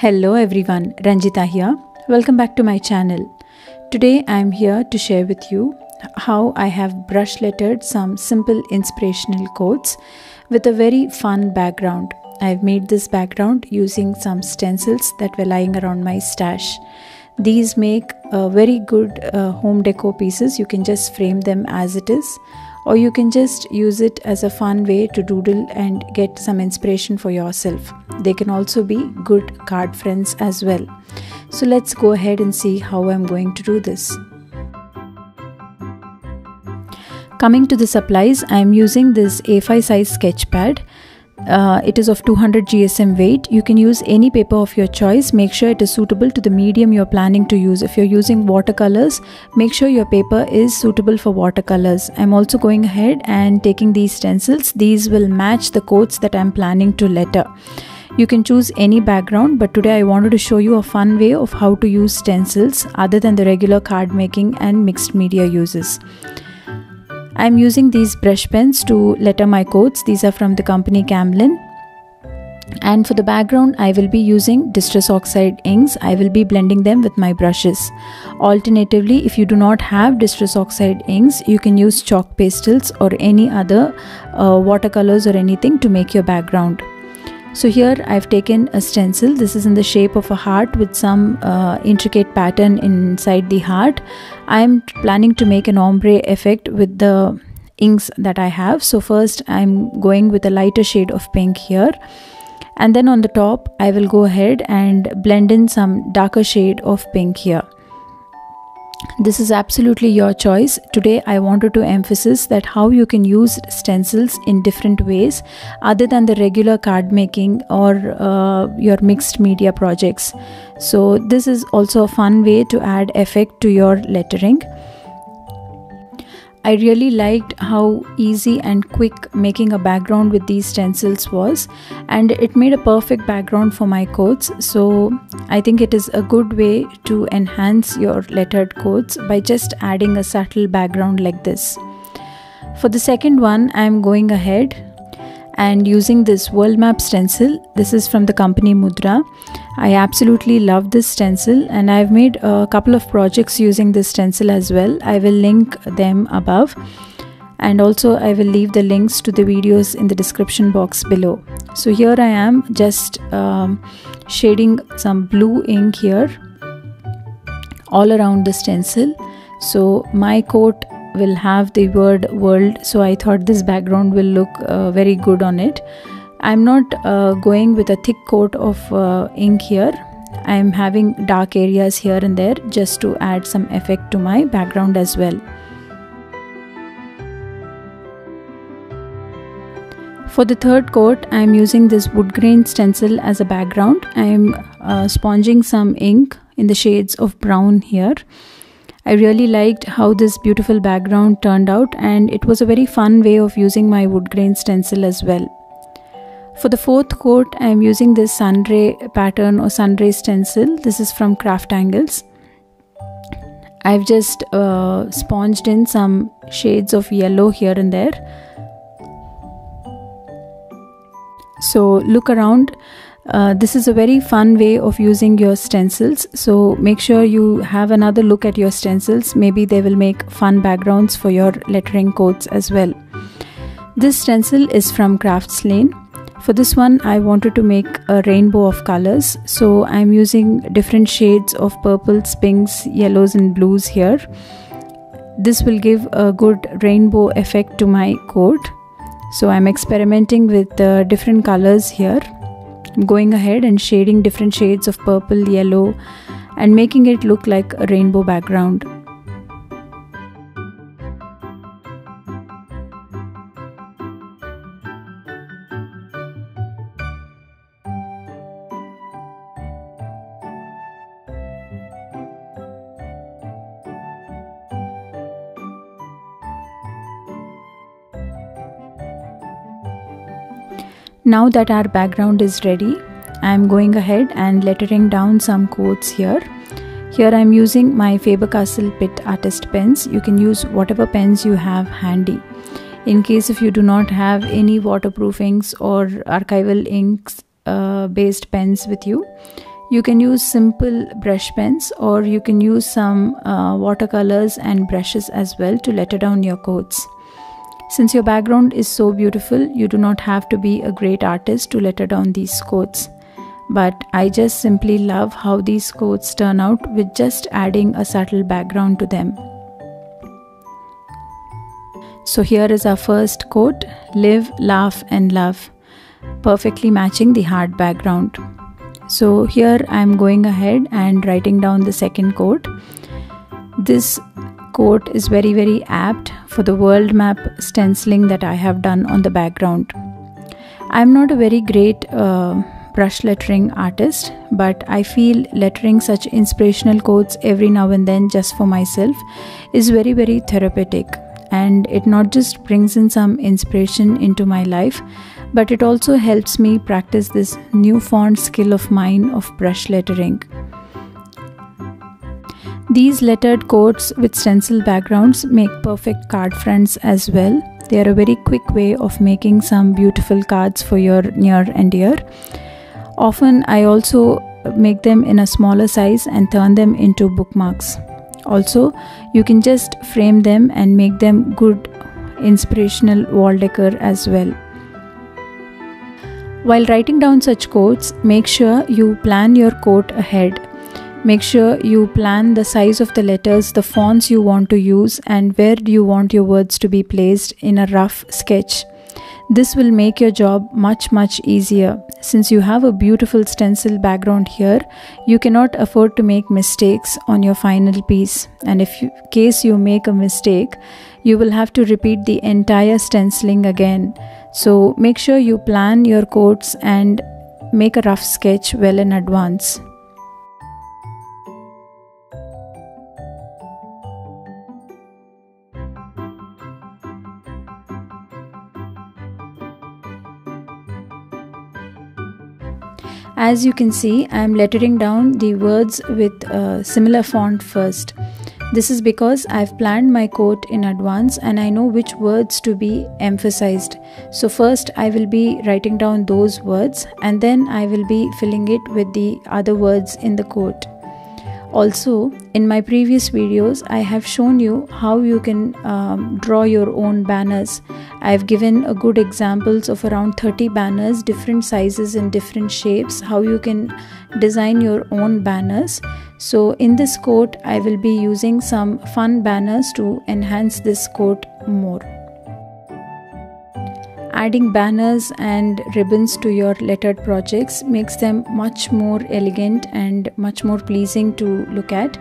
Hello everyone, Ranjitha here. Welcome back to my channel. Today I am here to share with you how I have brush lettered some simple inspirational quotes with a very fun background. I've made this background using some stencils that were lying around my stash. These make uh, very good uh, home decor pieces. You can just frame them as it is or you can just use it as a fun way to doodle and get some inspiration for yourself. They can also be good card friends as well. So let's go ahead and see how I'm going to do this. Coming to the supplies, I am using this A5 size sketch pad uh, it is of 200 GSM weight. You can use any paper of your choice. Make sure it is suitable to the medium you're planning to use. If you're using watercolors, make sure your paper is suitable for watercolors. I'm also going ahead and taking these stencils. These will match the quotes that I'm planning to letter. You can choose any background, but today I wanted to show you a fun way of how to use stencils other than the regular card making and mixed media uses. I'm using these brush pens to letter my coats. These are from the company Camlin. And for the background, I will be using Distress Oxide inks. I will be blending them with my brushes. Alternatively, if you do not have Distress Oxide inks, you can use chalk pastels or any other uh, watercolors or anything to make your background. So here I've taken a stencil. This is in the shape of a heart with some uh, intricate pattern inside the heart. I'm planning to make an ombre effect with the inks that I have. So first I'm going with a lighter shade of pink here. And then on the top, I will go ahead and blend in some darker shade of pink here this is absolutely your choice. Today i wanted to emphasize that how you can use stencils in different ways other than the regular card making or uh, your mixed media projects. So this is also a fun way to add effect to your lettering I really liked how easy and quick making a background with these stencils was and it made a perfect background for my quotes so I think it is a good way to enhance your lettered quotes by just adding a subtle background like this. For the second one I am going ahead and using this world map stencil. This is from the company mudra i absolutely love this stencil and i've made a couple of projects using this stencil as well. I will link them above and also i will leave the links to the videos in the description box below. So here i am just um, shading some blue ink here all around the stencil. So my coat will have the word world so i thought this background will look uh, very good on it i'm not uh, going with a thick coat of uh, ink here i'm having dark areas here and there just to add some effect to my background as well For the third coat, I am using this wood grain stencil as a background. I am uh, sponging some ink in the shades of brown here. I really liked how this beautiful background turned out and it was a very fun way of using my wood grain stencil as well. For the fourth coat, I am using this sunray pattern or sunray stencil. This is from Craftangles. I've just uh, sponged in some shades of yellow here and there. So look around uh, this is a very fun way of using your stencils so make sure you have another look at your stencils maybe they will make fun backgrounds for your lettering quotes as well this stencil is from Craftslane for this one I wanted to make a rainbow of colors. So I'm using different shades of purples pinks yellows and blues here. This will give a good rainbow effect to my coat. So I'm experimenting with uh, different colors here. Going ahead and shading different shades of purple, yellow and making it look like a rainbow background. Now that our background is ready, I am going ahead and lettering down some quotes here. Here I am using my Faber-Castell Pitt Artist pens. You can use whatever pens you have handy. In case if you do not have any waterproof inks or archival inks uh, based pens with you, You can use simple brush pens or you can use some uh, watercolors and brushes as well to letter down your quotes. Since your background is so beautiful, you do not have to be a great artist to letter down these quotes. But I just simply love how these quotes turn out with just adding a subtle background to them. So here is our first quote Live, laugh, and love, perfectly matching the hard background. So here I am going ahead and writing down the second quote. This quote is very very apt for the world map stenciling that I have done on the background. I am not a very great uh, brush lettering artist, but I feel lettering such inspirational quotes every now and then just for myself is very very therapeutic and it not just brings in some inspiration into my life but it also helps me practice this newfound skill of mine of brush lettering. These lettered quotes with stencil backgrounds make perfect card fronts as well. They are a very quick way of making some beautiful cards for your near and dear. Often, I also make them in a smaller size and turn them into bookmarks. Also, you can just frame them and make them good inspirational wall decor as well. While writing down such quotes, make sure you plan your quote ahead. Make sure you plan the size of the letters, the fonts you want to use, and where do you want your words to be placed in a rough sketch. This will make your job much much easier. Since you have a beautiful stencil background here, you cannot afford to make mistakes on your final piece. And if you, case you make a mistake, you will have to repeat the entire stenciling again. So make sure you plan your quotes and make a rough sketch well in advance. As you can see, I am lettering down the words with a similar font first. This is because I've planned my quote in advance and I know which words to be emphasized. So, first I will be writing down those words and then I will be filling it with the other words in the quote. Also, in my previous videos, I have shown you how you can um, draw your own banners. I have given a good examples of around 30 banners, different sizes and different shapes, how you can design your own banners. So, in this quote, I will be using some fun banners to enhance this quote more. Adding banners and ribbons to your lettered projects makes them much more elegant and much more pleasing to look at.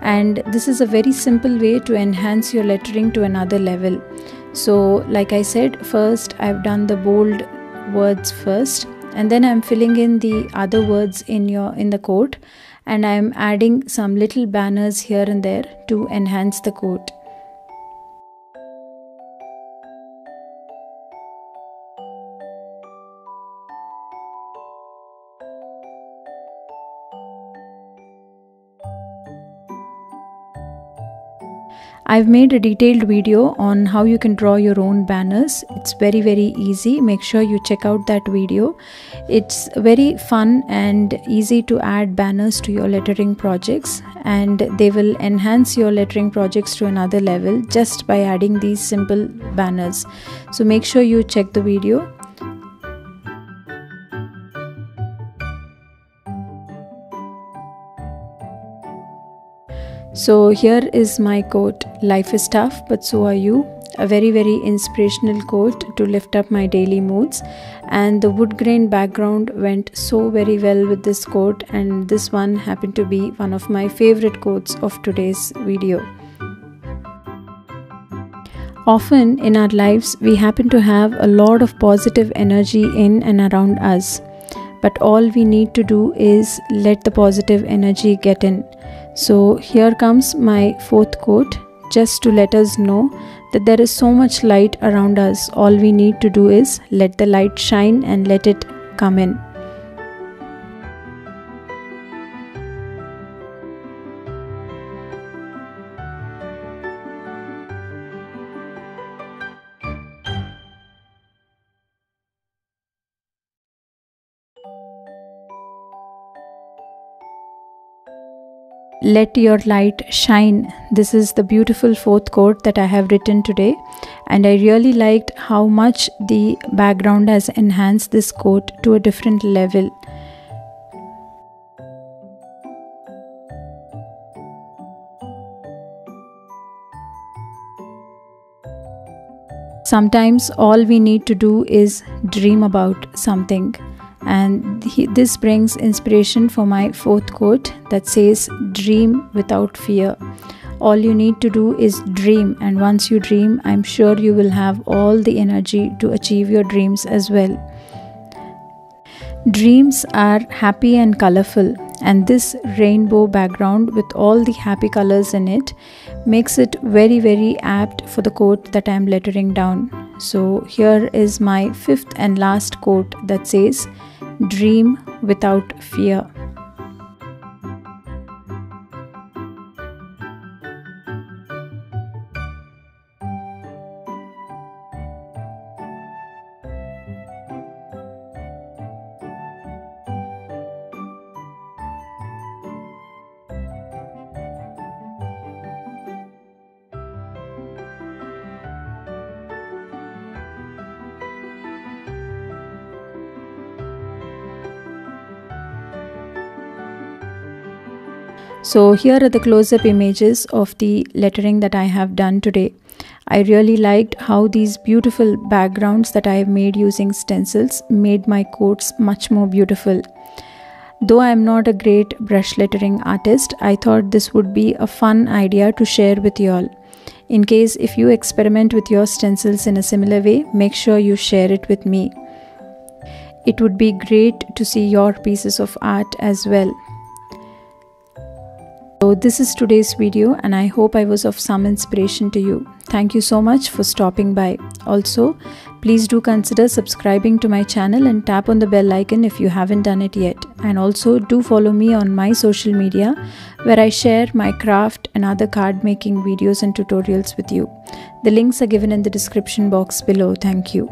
And this is a very simple way to enhance your lettering to another level. So, like I said, first I've done the bold words first, and then I'm filling in the other words in your in the quote, and I'm adding some little banners here and there to enhance the quote. I've made a detailed video on how you can draw your own banners. It's very very easy. Make sure you check out that video. It's very fun and easy to add banners to your lettering projects and they will enhance your lettering projects to another level just by adding these simple banners. So make sure you check the video So, here is my quote Life is tough, but so are you. A very, very inspirational quote to lift up my daily moods. And the wood grain background went so very well with this quote, and this one happened to be one of my favorite quotes of today's video. Often in our lives, we happen to have a lot of positive energy in and around us, but all we need to do is let the positive energy get in so, here comes my fourth quote just to let us know that there is so much light around us. All we need to do is let the light shine and let it come in. Let your light shine. This is the beautiful fourth quote that I have written today, and I really liked how much the background has enhanced this quote to a different level. Sometimes all we need to do is dream about something and he, this brings inspiration for my fourth quote that says dream without fear. All you need to do is dream. And once you dream i'm sure you will have all the energy to achieve your dreams as well. Dreams are happy and colorful and this rainbow background with all the happy colors in it makes it very very apt for the quote that i am lettering down so here is my fifth and last quote that says dream without fear. So here are the close-up images of the lettering that I have done today. I really liked how these beautiful backgrounds that I have made using stencils made my quotes much more beautiful. Though I am not a great brush lettering artist, I thought this would be a fun idea to share with you all. In case if you experiment with your stencils in a similar way, make sure you share it with me. It would be great to see your pieces of art as well. So this is today's video and I hope I was of some inspiration to you. Thank you so much for stopping by. Also, please do consider subscribing to my channel and tap on the bell icon if you haven't done it yet. And also do follow me on my social media where I share my craft and other card making videos and tutorials with you. The links are given in the description box below. Thank you.